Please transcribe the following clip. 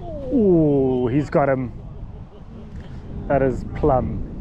Oh, he's got him. That is plum.